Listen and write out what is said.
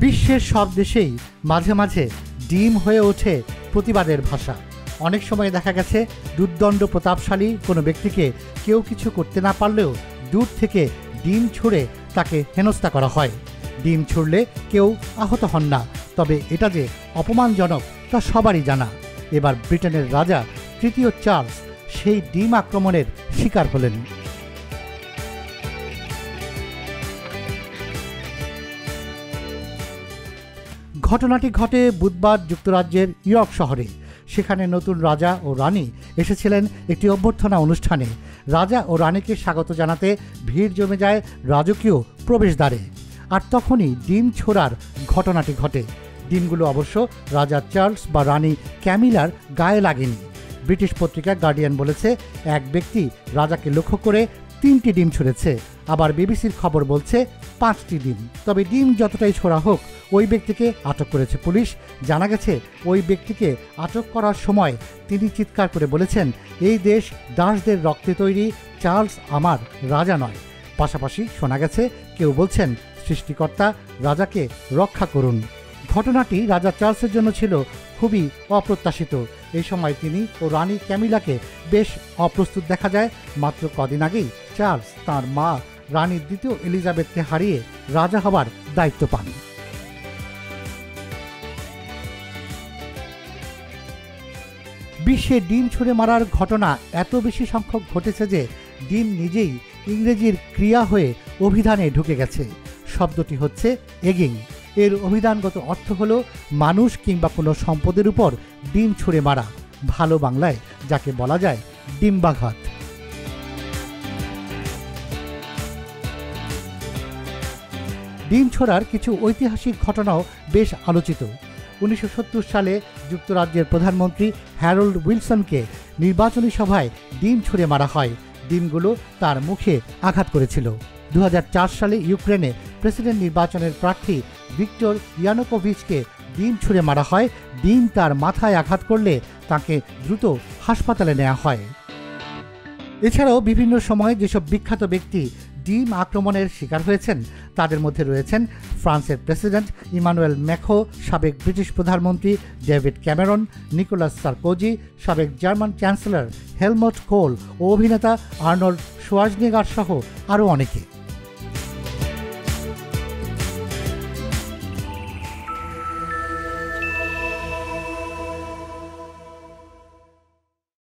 বিশ্বের সব দেশেই মাঝে মাঝে ডিম হয়ে ওঠে প্রতিবাদের ভাষা। অনেক সময় দেখা গেছে দুর্দণ্ড প্রতাপশালী কোনো ব্যক্তিকে কেউ কিছু করতে না পারলেও দূর থেকে ডিম ছুঁড়ে তাকে হেনস্থা করা হয়। ডিম ছুড়লে কেউ আহত হন না, তবে এটা যে অপমানজনক তা সবারই জানা। এবার ব্রিটেনের রাজা তৃতীয় চার্লস সেই ডিম আক্রমণের শিকার হলেন। ঘটনাটি ঘটে বুধবার যুক্তরাজ্যের ইয়র্ক শহরে। সেখানে নতুন রাজা ও রানী এসেছিলেন একটি অভ্যর্থনা অনুষ্ঠানে। রাজা ও রানীকে স্বাগত জানাতে ভিড় জমে যায় রাজকীয় প্রবেশদ্বারে। আর তখনই ডিম ছোড়ার ঘটনাটি ঘটে। ডিমগুলো অবশ্য রাজা চার্লস বা রানী ক্যামিলার গায়ে লাগেনি। ব্রিটিশ পত্রিকা গার্ডিয়ান বলেছে, এক ব্যক্তি রাজাকে লক্ষ্য করে তিনটি ডিম ছুঁড়েছে। আবার বিবিসির খবর বলছে, পাঁচটি ডিম। তবে ডিম যতটাই ছোড়া হোক, ওই ব্যক্তিকে আটক করেছে পুলিশ। জানা গেছে, ওই ব্যক্তিকে আটক করার সময় তিনি চিৎকার করে বলেছেন, এই দেশ দাসদের রক্তে তৈরি, চার্লস আমার রাজা নয়। পাশাপাশি শোনা গেছে, কেউ বলছেন, সৃষ্টিকর্তা রাজাকে রক্ষা করুন। ঘটনাটি রাজা চার্লসের জন্য ছিল খুবই অপ্রত্যাশিত। এই সময় তিনি ও রানী ক্যামিলাকে বেশ অপ্রস্তুত দেখা যায়। মাত্র কদিন আগেই চার্লস তার মা, রানী দ্বিতীয় এলিজাবেথকে হারিয়ে রাজা হবার দায়িত্ব পান। বিশ্বে ডিম ছুঁড়ে মারার ঘটনা এত বেশি সংখ্যক ঘটেছে যে ডিম নিজেই ইংরেজির ক্রিয়া হয়ে অভিধানে ঢুকে গেছে। শব্দটি হচ্ছে এগিং। এর অভিধানগত অর্থ হলো মানুষ কিংবা কোনো সম্পদের উপর ডিম ছুঁড়ে মারা। ভালো বাংলায় যাকে বলা যায় ডিম্বাঘাত। ডিম ছোড়ার কিছু ঐতিহাসিক ঘটনাও বেশ আলোচিত। উনিশশো সত্তর সালে যুক্তরাজ্যের প্রধানমন্ত্রী হ্যারোল্ড উইলসনকে নির্বাচনী সভায় ডিম ছুঁড়ে মারা হয়। ডিমগুলো তার মুখে আঘাত করেছিল। দু হাজার চার সালে ইউক্রেনে প্রেসিডেন্ট নির্বাচনের প্রার্থী ভিক্টর ইয়ানোকোভিচকে ডিম ছুঁড়ে মারা হয় ডিম তার মাথায় আঘাত করলে তাকে দ্রুত হাসপাতালে নেওয়া হয়। এছাড়াও বিভিন্ন সময়ে যেসব বিখ্যাত ব্যক্তি ডিম আক্রমণের শিকার হয়েছেন, তাদের মধ্যে রয়েছেন ফ্রান্সের প্রেসিডেন্ট ইমানুয়েল ম্যাখো, সাবেক ব্রিটিশ প্রধানমন্ত্রী ডেভিড ক্যামেরন, নিকোলাস সার্কোজি, সাবেক জার্মান চ্যান্সেলর হেলমট কোল ও অভিনেতা আর্নল্ড সোয়াজনিগার সহ আরও অনেকে।